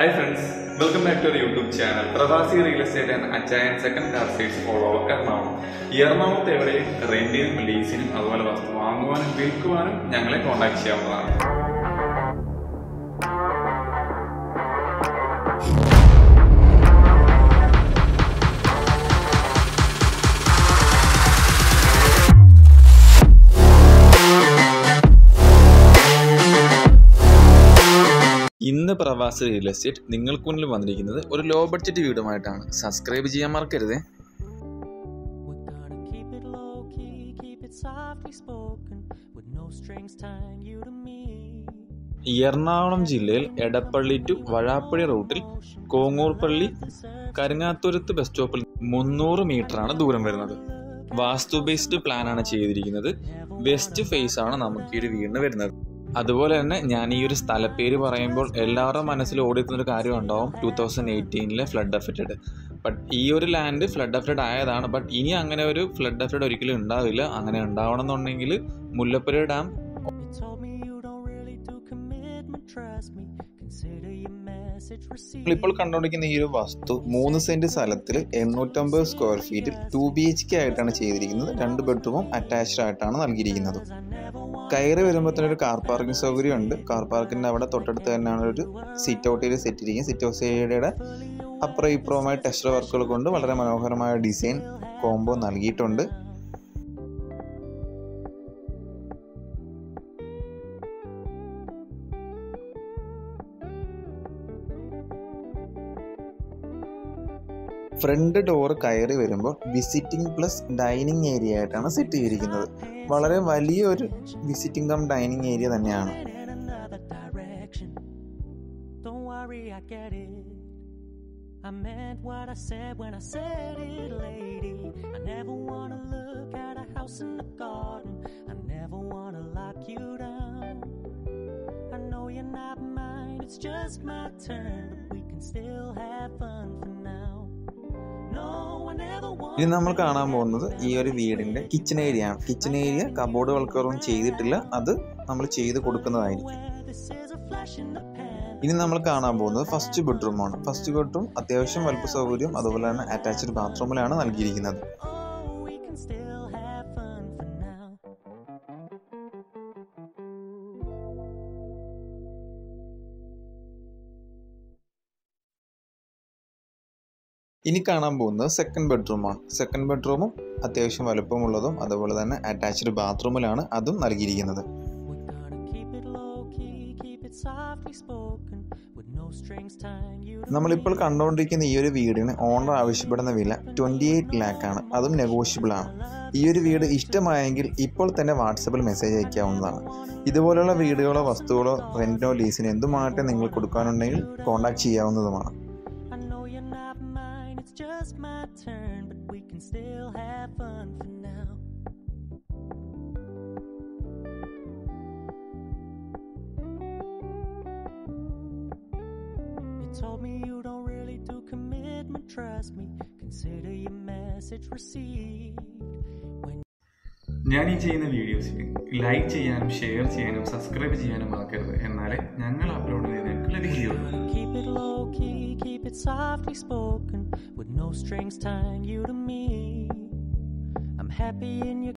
Hi friends welcome back to YouTube channel Pravasi real estate and Achayan second car for all Ernakulam എറണാകുളത്ത് എവിടെയും റെന്റിനും ലീസിനും അതുപോലെ വസ്തു വാങ്ങുവാനും വിൽക്കുവാനും ഞങ്ങളെ contact ചെയ്യാവുന്നതാണ്. ഇന്ന് പ്രവാസി റിയൽ എസ്റ്റേറ്റ് നിങ്ങൾക്ക് മുന്നിൽ വന്നിരിക്കുന്നത് ഒരു ലോ ബഡ്ജറ്റ് വീടുമായിട്ടാണ്. സബ്സ്ക്രൈബ് ചെയ്യാൻ മറക്കരുത്. എറണാകുളം ജില്ലയിൽ എടപ്പള്ളി ടു വഴാപ്പുഴ റൂട്ടിൽ കോങ്ങൂർപ്പള്ളി കരുങ്ങാത്തുരുത്ത് ബസ് സ്റ്റോപ്പിൽ മുന്നൂറ് മീറ്ററാണ് ദൂരം വരുന്നത്. വാസ്തു ബേസ്ഡ് പ്ലാനാണ് ചെയ്തിരിക്കുന്നത്. വെസ്റ്റ് ഫേസ് ആണ് നമുക്ക് ഈ ഒരു വീടിന് വരുന്നത്. അതുപോലെ തന്നെ ഞാൻ ഈ ഒരു സ്ഥലപ്പേര് പറയുമ്പോൾ എല്ലാവരുടെ മനസ്സിൽ ഓടിയെത്തുന്ന ഒരു കാര്യം ഉണ്ടാവും ടൂ തൗസൻഡ് എയ്റ്റീനിലെ ഫ്ലഡ് അഫക്റ്റഡ് ബട്ട് ഈ ഒരു ലാൻഡ് ഫ്ലഡ് അഫക്റ്റഡ് ആയതാണ്. ബട്ട് ഇനി അങ്ങനെ ഒരു ഫ്ലഡ് അഫക്റ്റഡ് ഒരിക്കലും ഉണ്ടാവില്ല. അങ്ങനെ ഉണ്ടാവണം എന്നുണ്ടെങ്കിൽ മുല്ലപ്പുര ഡാം. ഇപ്പോൾ കണ്ടുകൊണ്ടിരിക്കുന്ന ഈ ഒരു വസ്തു മൂന്ന് സെന്റ് സ്ഥലത്തിൽ എണ്ണൂറ്റമ്പത് സ്ക്വയർ ഫീറ്റിൽ ടു ബി എച്ച് കെ ആയിട്ടാണ് ചെയ്തിരിക്കുന്നത്. രണ്ട് ബെഡ്റൂമും അറ്റാച്ച്ഡ് ആയിട്ടാണ് നൽകിയിരിക്കുന്നത്. കയറി വരുമ്പോൾ തന്നെ ഒരു കാർ പാർക്കിംഗ് സൗകര്യം ഉണ്ട് കാർ പാർക്കിന്റെ അവിടെ തൊട്ടടുത്ത് തന്നെയാണ് ഒരു സിറ്റ് ഔട്ട് ഏരിയ സെറ്റ് ഇരിക്കുന്നത്. സിറ്റ് ഔട്ട് ഏരിയയുടെ അപ്പുറം ഇപ്പുറവുമായ ടെസ്റ്റർ വർക്കുകൾ കൊണ്ട് വളരെ മനോഹരമായ ഡിസൈൻ കോംബോ നൽകിയിട്ടുണ്ട്. ഫ്രണ്ട് ഡോർ കയറി വരുമ്പോൾ വിസിറ്റിംഗ് പ്ലസ് ഡൈനിങ് ഏരിയ ആയിട്ടാണ് സെറ്റ് ചെയ്തിരിക്കുന്നത് വളരെ വലിയൊരു വിസിറ്റിംഗ് കം ഡൈനിങ് ഏരിയ തന്നെയാണ് I meant what I said when I said it, lady. I never wanna look at a house in the garden. I never wanna lock you down. I know you're not mine, it's just my turn, we can still have fun for now. ഇനി നമ്മൾ കാണാൻ പോകുന്നത് ഈ ഒരു വീടിന്റെ kitchen area ആണ്. Kitchen area cupboard വൽക്കറൊന്നും ചെയ്തിട്ടില്ല. അത് നമ്മൾ ചെയ്ത് കൊടുക്കുന്നതായിരിക്കും. ഇനി നമ്മൾ കാണാൻ പോകുന്നത് ഫസ്റ്റ് ബെഡ്റൂം ആണ്. ഫസ്റ്റ് ബെഡ്റൂം അത്യാവശ്യം വലുപ്പ സൗകര്യം അതുപോലെ തന്നെ അറ്റാച്ച്ഡ് ബാത്റൂമിലാണ് നൽകിയിരിക്കുന്നത്. ഇനി കാണാൻ പോകുന്നത് സെക്കൻഡ് ബെഡ്റൂമാണ് സെക്കൻഡ് ബെഡ്റൂമും അത്യാവശ്യം വലുപ്പമുള്ളതും അതുപോലെ തന്നെ അറ്റാച്ച്ഡ് ബാത്റൂമിലാണ് അതും നൽകിയിരിക്കുന്നത്. നമ്മളിപ്പോൾ കണ്ടുകൊണ്ടിരിക്കുന്ന ഈ ഒരു വീടിന് ഓണർ ആവശ്യപ്പെടുന്ന വില ട്വന്റി എയ്റ്റ് ലാക്ക് ആണ്. അതും നെഗോഷ്യബിൾ ആണ്. ഈ ഒരു വീട് ഇഷ്ടമായെങ്കിൽ ഇപ്പോൾ തന്നെ വാട്സപ്പിൽ മെസ്സേജ് അയക്കാവുന്നതാണ്. ഇതുപോലുള്ള വീടുകളോ വസ്തുക്കളോ റെന്റോ ലീസിനോ എന്തുമാകട്ടെ നിങ്ങൾ കൊടുക്കാനുണ്ടെങ്കിൽ കോൺടാക്ട് ചെയ്യാവുന്നതുമാണ്. you're not mine, it's just my turn, but we can still have fun for now. You told me you don't really do commitment, trust me. Consider your message received. When ഞാൻ ഈ ചെയ്യുന്ന വീഡിയോസിൽ like ചെയ്യാനും share ചെയ്യാനും subscribe ചെയ്യാനും മറക്കരുത് എന്നാലേ ഞങ്ങൾ അപ്ലോഡ് ചെയ്ത് നിങ്ങൾക്ക് ലഭിക്കുകയുള്ളൂ Softly spoken, with no strings tying you to me. I'm happy in your